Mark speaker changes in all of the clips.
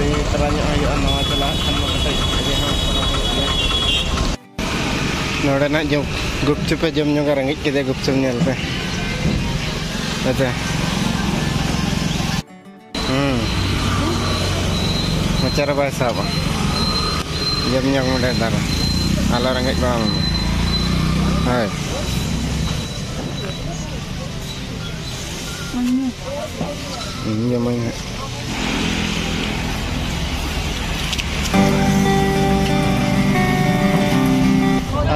Speaker 1: Jadi teranyak ayo anak-anak jalan sama kita ᱱᱚᱰᱮ ᱱᱟᱜ ᱡᱚᱢ ᱜᱩᱯᱪᱩᱯᱮ ᱡᱚᱢ ᱧᱚᱜᱟ ᱨᱮᱸᱜᱮᱡ ᱠᱮᱫᱮ ᱜᱩᱯᱪᱩᱯ ᱧᱮᱞ ᱯᱮ ᱟᱪᱪᱷᱟ ᱦᱩᱸ ᱢᱚᱪᱟᱨᱮ ᱵᱟᱭ ᱥᱟᱵᱟ ᱡᱚᱢ ᱧᱚᱜ ᱢᱚᱰᱮ ᱫᱟᱨᱟ ᱟᱞᱚ ᱨᱮᱸᱜᱮᱡ ᱵᱟᱝ ᱦᱳᱭ ᱤᱧ ᱡᱚᱢᱟᱹᱧ ᱦᱟᱸᱜ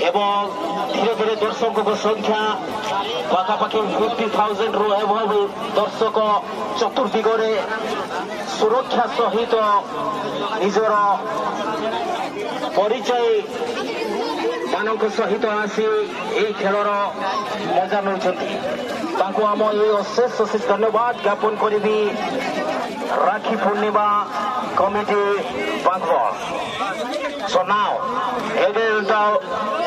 Speaker 2: এবং ধীরে ধীরে দর্শকଙ୍କ ସଂଖ୍ୟା ପାଖାପାଖି ଫିଫ୍ଟି ଥାଉଜେଣ୍ଡରୁ ଏଭବ ଦର୍ଶକ ଚତୁର୍ଦିଗରେ ସୁରକ୍ଷା ସହିତ ନିଜର ପରିଚୟ ମାନଙ୍କ ସହିତ ଆସି ଏହି ଖେଳର ମଜା ନେଉଛନ୍ତି ତାଙ୍କୁ ଆମ ଏ ଅଶେଷ ଅଶେଷ ଧନ୍ୟବାଦ ଜ୍ଞାପନ କରିବି Rakhi Purnima committee বাঘবল so now এদের দাও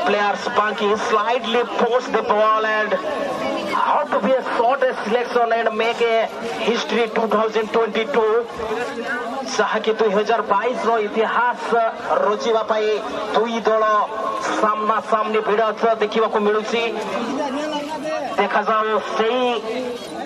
Speaker 2: players Banky slightly force the ball and how to be a shortest selection and make a history 2022 ଯାହାକି ଦୁଇ ହଜାର ବାଇଶର ଇତିହାସ ରଚିବା ପାଇଁ ଦୁଇ ଦଳ ସାମ୍ନା ସାମ୍ନି ଭିଡ଼ ଦେଖିବାକୁ ମିଳୁଛି ଦେଖାଯାଉ ସେଇ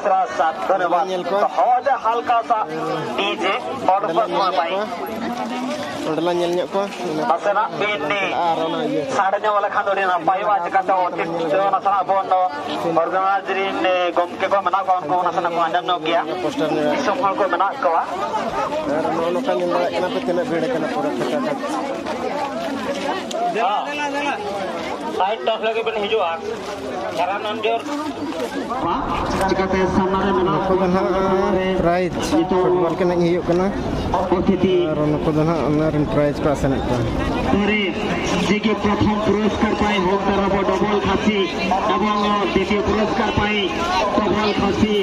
Speaker 2: दसरा सात धन्यवाद तो हवा जा हल्का सा डीजे और बस पाई
Speaker 1: ᱱᱚᱰᱮ ᱞᱟᱝ ᱧᱮᱞ ᱧᱚᱜ ᱠᱚᱣᱟ
Speaker 2: ᱱᱟᱥᱮᱱᱟᱜ ᱵᱤᱱ ᱱᱤ
Speaker 1: ᱟᱨ ᱚᱱᱟ ᱤᱭᱟᱹ
Speaker 2: ᱥᱟᱲᱮ ᱧᱚᱜ ᱞᱮᱠᱷᱟᱱ ᱫᱚ ᱟᱹᱰᱤ ᱱᱟᱯᱟᱭᱚᱜᱼᱟ ᱪᱤᱠᱟᱛᱮ ᱚᱛᱤᱛ ᱱᱟᱥᱮᱱᱟᱜ ᱵᱚᱱ ᱚᱨᱜᱟᱱᱟᱭᱡ ᱨᱤᱱ ᱜᱚᱢᱠᱮ ᱠᱚ ᱢᱮᱱᱟᱜ ᱠᱚᱣᱟ ᱩᱱᱠᱩ ᱱᱟᱥᱮᱱᱟᱜ ᱠᱚ ᱟᱸᱡᱚᱢ ᱧᱚᱜ ᱜᱮᱭᱟ
Speaker 1: ᱯᱳᱥᱴᱟᱨ ᱧᱮᱞ
Speaker 2: ᱫᱤᱥᱚᱢ ᱦᱚᱲ ᱠᱚ ᱢᱮᱱᱟᱜ ᱠᱚᱣᱟ
Speaker 1: ᱟᱨ ᱱᱚᱜᱼᱚ ᱱᱚᱝᱠᱟ ᱧᱮᱞ ᱫᱟᱲᱮᱭᱟᱜ ᱠᱟᱱᱟ ᱯᱮ ᱛᱤᱱᱟᱹᱜ ᱵᱷᱤᱲ ᱠᱟᱱᱟ ᱯᱩᱨᱟᱹ ᱯᱷᱮᱴᱟ
Speaker 2: side side dah lagi pun
Speaker 1: hijau ak. Cara nanjor. Jika saya samar prize
Speaker 2: football
Speaker 1: kena hijau kena. Rana kuda na amarin prize pasan itu.
Speaker 2: Dari jika প্রথম পুরস্কার পাই হোক তারা ডবল খাসি এবং দ্বিতীয় পুরস্কার পাই ডবল খাসি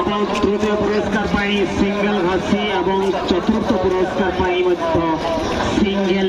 Speaker 2: এবং তৃতীয় পুরস্কার পাই সিঙ্গেল খাসি এবং চতুর্থ পুরস্কার পাই মধ্য সিঙ্গেল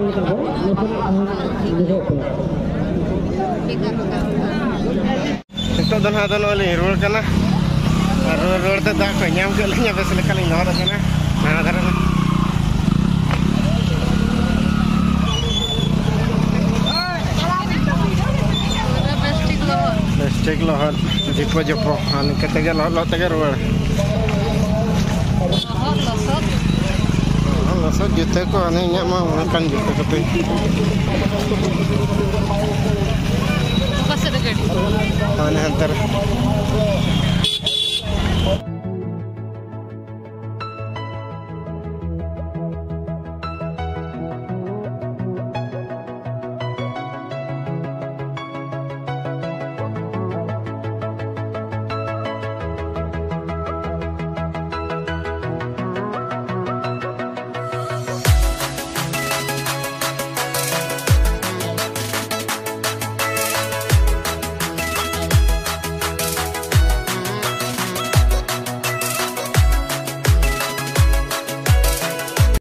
Speaker 1: रुड़ते दाक हमको लेकिन बेसिले खाली लहर
Speaker 3: प्लास्टिक लहर
Speaker 1: जीप जप
Speaker 3: लहर
Speaker 1: लहर रुआ juta kok aneh mau makan juta tapi
Speaker 3: Pasal dekat.
Speaker 1: Aneh antar.